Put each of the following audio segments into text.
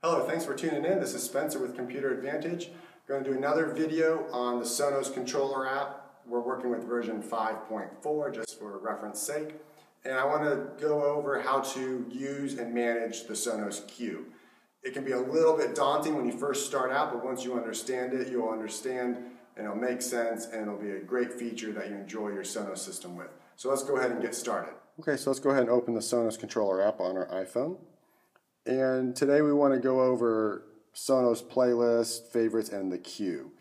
Hello, thanks for tuning in. This is Spencer with Computer Advantage. going to do another video on the Sonos controller app. We're working with version 5.4 just for reference sake. And I want to go over how to use and manage the Sonos queue. It can be a little bit daunting when you first start out, but once you understand it, you'll understand and it'll make sense and it'll be a great feature that you enjoy your Sonos system with. So let's go ahead and get started. Okay, so let's go ahead and open the Sonos controller app on our iPhone. And today we want to go over Sonos playlist, favorites, and the queue.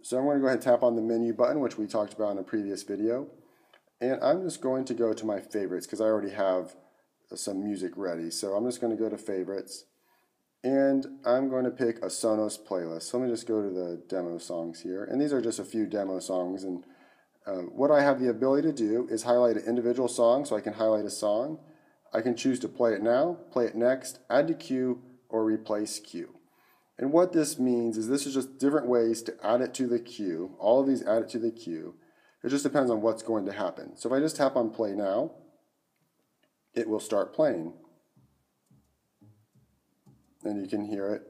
So I'm going to go ahead and tap on the menu button, which we talked about in a previous video. And I'm just going to go to my favorites because I already have some music ready. So I'm just going to go to favorites. And I'm going to pick a Sonos playlist. So let me just go to the demo songs here. And these are just a few demo songs. And uh, what I have the ability to do is highlight an individual song. So I can highlight a song I can choose to play it now, play it next, add to queue, or replace queue. And what this means is this is just different ways to add it to the queue. All of these add it to the queue. It just depends on what's going to happen. So if I just tap on play now, it will start playing. And you can hear it,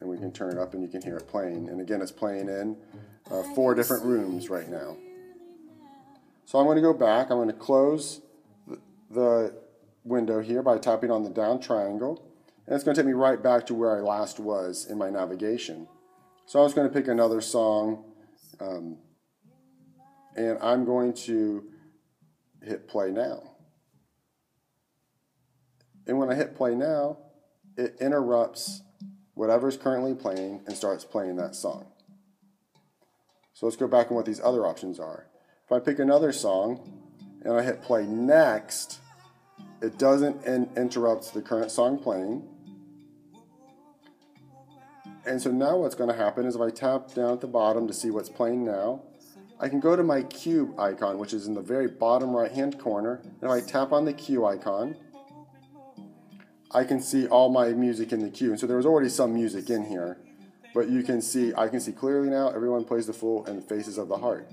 and we can turn it up and you can hear it playing. And again, it's playing in uh, four different rooms right now. So I'm going to go back. I'm going to close the window here by tapping on the down triangle. And it's going to take me right back to where I last was in my navigation. So I was going to pick another song. Um, and I'm going to hit play now. And when I hit play now, it interrupts whatever's currently playing and starts playing that song. So let's go back and what these other options are. If I pick another song and I hit play next, it doesn't in interrupt the current song playing. And so now what's going to happen is if I tap down at the bottom to see what's playing now, I can go to my queue icon, which is in the very bottom right hand corner. And if I tap on the queue icon, I can see all my music in the queue. And so there was already some music in here, but you can see, I can see clearly now, everyone plays the fool and the Faces of the Heart.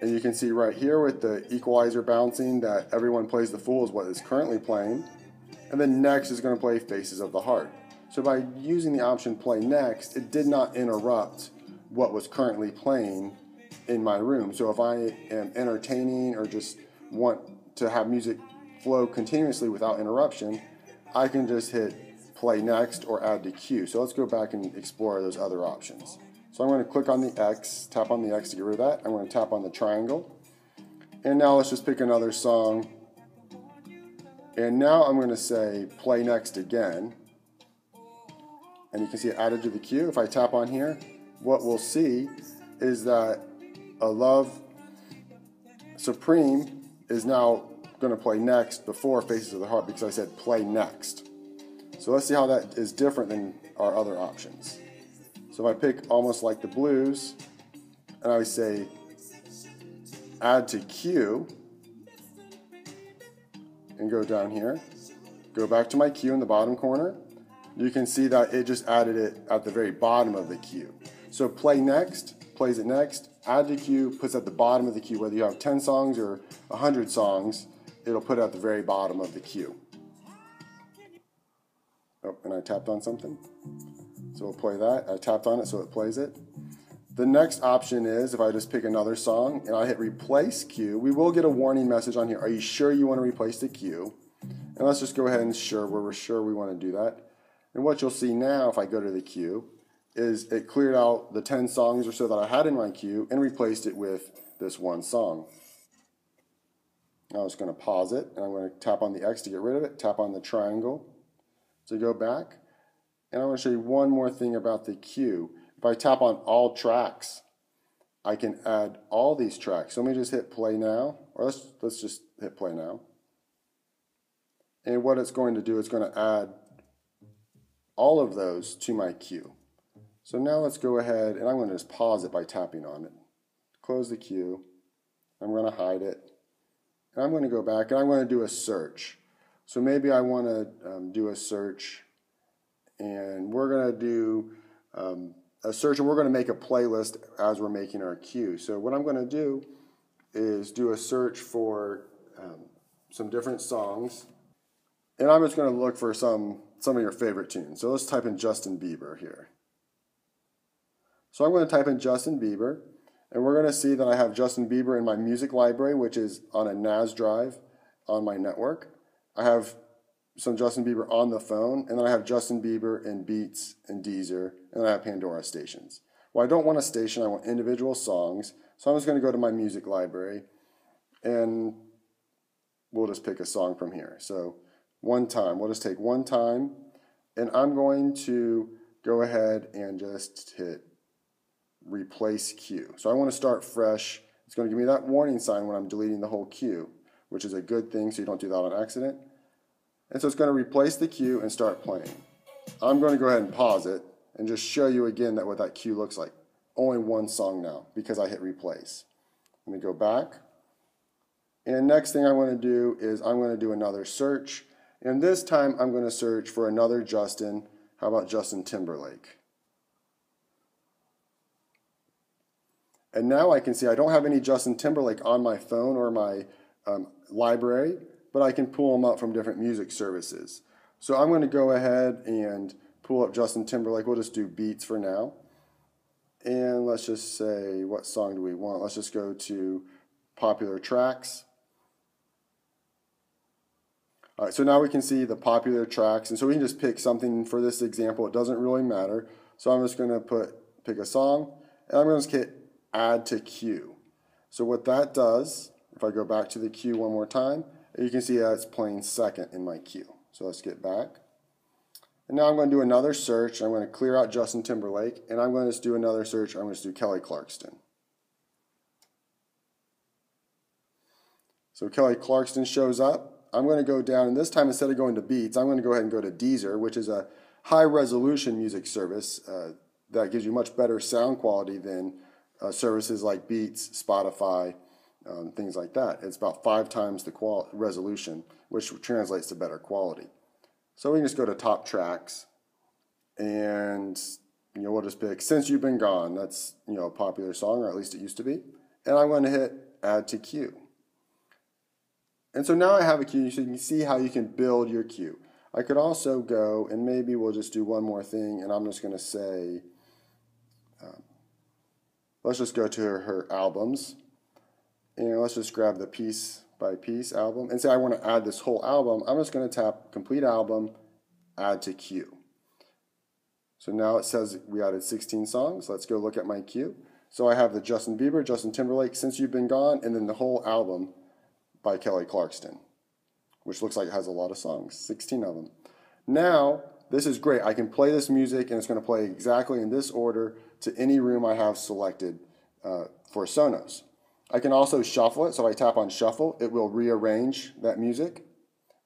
And you can see right here with the equalizer bouncing that everyone plays the fool is what is currently playing. And then next is going to play Faces of the Heart. So by using the option play next, it did not interrupt what was currently playing in my room. So if I am entertaining or just want to have music flow continuously without interruption, I can just hit play next or add to queue. So let's go back and explore those other options. So I'm going to click on the X, tap on the X to get rid of that. I'm going to tap on the triangle. And now let's just pick another song. And now I'm going to say play next again. And you can see it added to the queue. If I tap on here, what we'll see is that a Love Supreme is now going to play next before Faces of the Heart because I said play next. So let's see how that is different than our other options. So if I pick almost like the blues, and I say add to queue, and go down here, go back to my queue in the bottom corner, you can see that it just added it at the very bottom of the queue. So play next, plays it next, add to queue, puts at the bottom of the queue. Whether you have 10 songs or 100 songs, it'll put at the very bottom of the queue. Oh, and I tapped on something. So we'll play that. I tapped on it so it plays it. The next option is if I just pick another song and I hit replace queue, we will get a warning message on here. Are you sure you want to replace the queue? And let's just go ahead and sure where we're sure we want to do that. And what you'll see now if I go to the queue is it cleared out the 10 songs or so that I had in my queue and replaced it with this one song. I'm just going to pause it and I'm going to tap on the X to get rid of it, tap on the triangle to go back. And I want to show you one more thing about the queue. If I tap on all tracks, I can add all these tracks. So let me just hit play now, or let's, let's just hit play now. And what it's going to do, it's going to add all of those to my queue. So now let's go ahead and I'm going to just pause it by tapping on it. Close the queue. I'm going to hide it. And I'm going to go back and I'm going to do a search. So maybe I want to um, do a search and we're going to do um, a search and we're going to make a playlist as we're making our queue. So what I'm going to do is do a search for um, some different songs and I'm just going to look for some some of your favorite tunes. So let's type in Justin Bieber here. So I'm going to type in Justin Bieber, and we're going to see that I have Justin Bieber in my music library, which is on a NAS drive on my network. I have some Justin Bieber on the phone, and then I have Justin Bieber and Beats and Deezer, and then I have Pandora stations. Well, I don't want a station, I want individual songs. So I'm just going to go to my music library, and we'll just pick a song from here. So one time, we'll just take one time, and I'm going to go ahead and just hit replace queue. So I want to start fresh. It's going to give me that warning sign when I'm deleting the whole queue, which is a good thing so you don't do that on accident. And so it's going to replace the queue and start playing. I'm going to go ahead and pause it and just show you again that what that queue looks like. Only one song now because I hit replace. Let me go back. And next thing I want to do is I'm going to do another search. And this time I'm going to search for another Justin. How about Justin Timberlake? And now I can see I don't have any Justin Timberlake on my phone or my um, library, but I can pull them up from different music services. So I'm going to go ahead and pull up Justin Timberlake. We'll just do beats for now. And let's just say, what song do we want? Let's just go to popular tracks. All right, so now we can see the popular tracks. And so we can just pick something for this example. It doesn't really matter. So I'm just going to put pick a song. And I'm going to hit add to queue. So what that does, if I go back to the queue one more time, you can see that it's playing second in my queue. So let's get back. And now I'm going to do another search. I'm going to clear out Justin Timberlake, and I'm going to do another search. I'm going to do Kelly Clarkson. So Kelly Clarkson shows up. I'm going to go down, and this time instead of going to Beats, I'm going to go ahead and go to Deezer, which is a high resolution music service uh, that gives you much better sound quality than uh, services like Beats, Spotify, um, things like that. It's about five times the qual- resolution, which translates to better quality. So we can just go to top tracks, and you know we'll just pick "Since You've Been Gone." That's you know a popular song, or at least it used to be. And I'm going to hit Add to Queue. And so now I have a queue, so you can see how you can build your queue. I could also go, and maybe we'll just do one more thing, and I'm just going to say. Um, let's just go to her, her albums and let's just grab the piece by piece album and say I want to add this whole album. I'm just going to tap complete album, add to queue. So now it says we added 16 songs. Let's go look at my queue. So I have the Justin Bieber, Justin Timberlake, Since You've Been Gone, and then the whole album by Kelly Clarkson, which looks like it has a lot of songs, 16 of them. Now, this is great. I can play this music and it's going to play exactly in this order to any room I have selected uh, for Sonos. I can also shuffle it. So if I tap on shuffle, it will rearrange that music.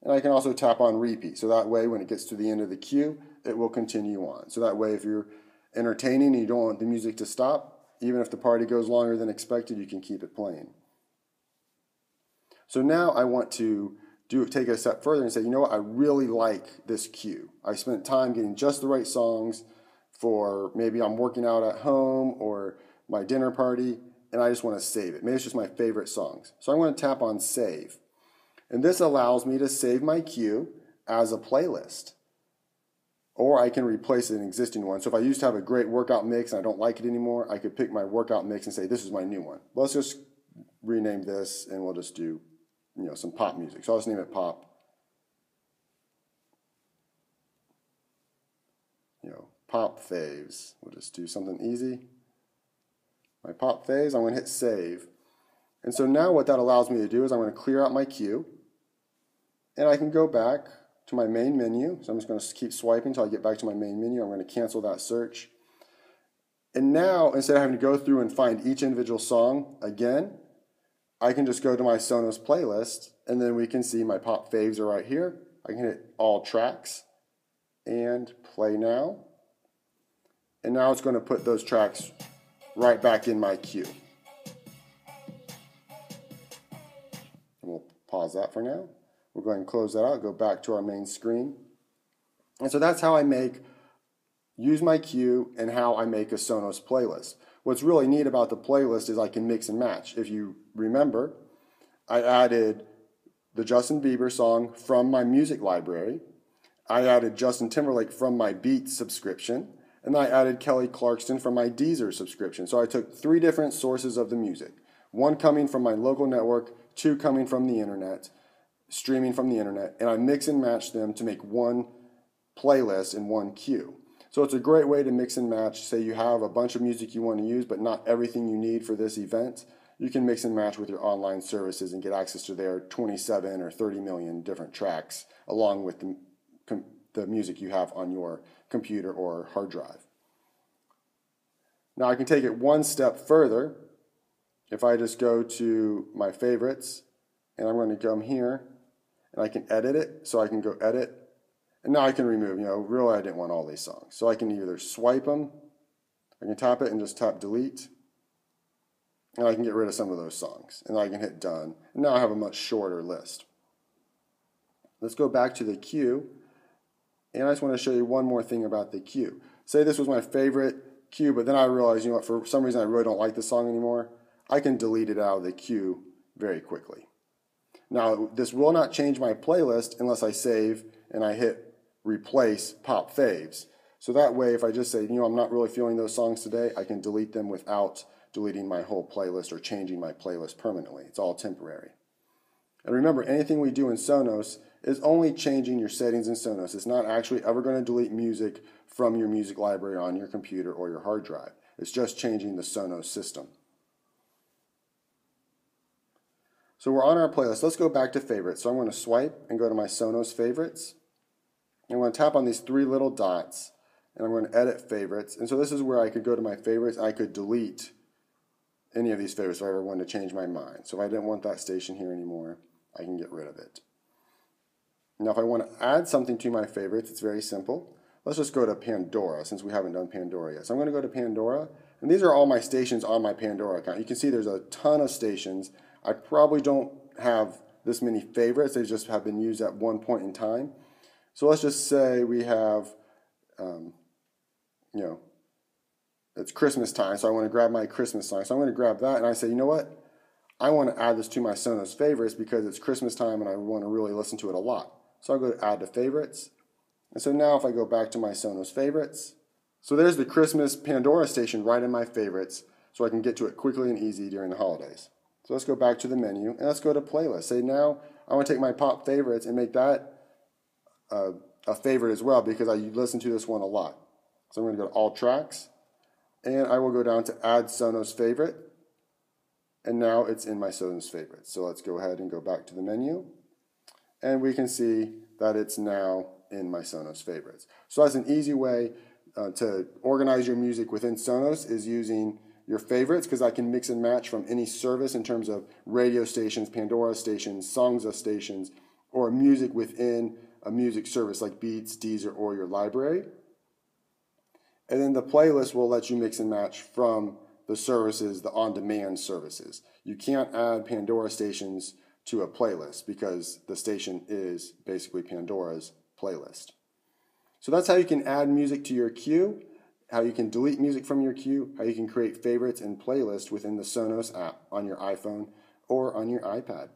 And I can also tap on repeat. So that way, when it gets to the end of the queue, it will continue on. So that way, if you're entertaining and you don't want the music to stop, even if the party goes longer than expected, you can keep it playing. So now I want to do take it a step further and say, you know what, I really like this queue. I spent time getting just the right songs for maybe I'm working out at home or my dinner party, and I just want to save it. Maybe it's just my favorite songs. So I'm going to tap on Save. And this allows me to save my queue as a playlist. Or I can replace an existing one. So if I used to have a great workout mix and I don't like it anymore, I could pick my workout mix and say, this is my new one. Let's just rename this and we'll just do you know, some pop music. So I'll just name it pop. You know, pop faves. We'll just do something easy. My pop faves, I'm going to hit save. And so now what that allows me to do is I'm going to clear out my queue. And I can go back to my main menu. So I'm just going to keep swiping until I get back to my main menu. I'm going to cancel that search. And now, instead of having to go through and find each individual song again, I can just go to my Sonos playlist and then we can see my pop faves are right here. I can hit all tracks and play now. And now it's going to put those tracks right back in my queue. We'll pause that for now. We'll go ahead and close that out, go back to our main screen. And so that's how I make, use my queue and how I make a Sonos playlist. What's really neat about the playlist is I can mix and match. If you remember, I added the Justin Bieber song from my music library. I added Justin Timberlake from my Beats subscription, and I added Kelly Clarkson from my Deezer subscription. So I took three different sources of the music one coming from my local network, two coming from the internet, streaming from the internet, and I mix and match them to make one playlist in one queue. So it's a great way to mix and match. Say you have a bunch of music you want to use, but not everything you need for this event. You can mix and match with your online services and get access to their 27 or 30 million different tracks, along with the, the music you have on your computer or hard drive. Now I can take it one step further. If I just go to my favorites, and I'm going to come here, and I can edit it. So I can go edit and now I can remove, you know, really I didn't want all these songs. So I can either swipe them, I can tap it and just tap delete, and I can get rid of some of those songs. And I can hit done. And now I have a much shorter list. Let's go back to the queue. And I just want to show you one more thing about the queue. Say this was my favorite queue, but then I realized, you know what, for some reason I really don't like the song anymore. I can delete it out of the queue very quickly. Now, this will not change my playlist unless I save and I hit replace pop faves. So that way, if I just say, you know, I'm not really feeling those songs today, I can delete them without deleting my whole playlist or changing my playlist permanently. It's all temporary. And remember, anything we do in Sonos is only changing your settings in Sonos. It's not actually ever going to delete music from your music library on your computer or your hard drive. It's just changing the Sonos system. So we're on our playlist. Let's go back to favorites. So I'm going to swipe and go to my Sonos favorites. I'm going to tap on these three little dots and I'm going to edit favorites. And so this is where I could go to my favorites. I could delete any of these favorites if I ever wanted to change my mind. So if I didn't want that station here anymore, I can get rid of it. Now if I want to add something to my favorites, it's very simple. Let's just go to Pandora since we haven't done Pandora yet. So I'm going to go to Pandora. And these are all my stations on my Pandora account. You can see there's a ton of stations. I probably don't have this many favorites. They just have been used at one point in time. So let's just say we have, um, you know, it's Christmas time, so I want to grab my Christmas song. So I'm going to grab that, and I say, you know what? I want to add this to my Sonos favorites because it's Christmas time and I want to really listen to it a lot. So I'll go to add to favorites. And so now if I go back to my Sonos favorites, so there's the Christmas Pandora station right in my favorites so I can get to it quickly and easy during the holidays. So let's go back to the menu and let's go to playlist. Say now I want to take my pop favorites and make that a, a favorite as well because I listen to this one a lot. So I'm going to go to all tracks and I will go down to add Sonos favorite and now it's in my Sonos favorites. So let's go ahead and go back to the menu and we can see that it's now in my Sonos favorites. So that's an easy way uh, to organize your music within Sonos is using your favorites because I can mix and match from any service in terms of radio stations, Pandora stations, Songza stations, or music within a music service like Beats, Deezer, or your library. And then the playlist will let you mix and match from the services, the on demand services. You can't add Pandora stations to a playlist because the station is basically Pandora's playlist. So that's how you can add music to your queue, how you can delete music from your queue, how you can create favorites and playlists within the Sonos app on your iPhone or on your iPad.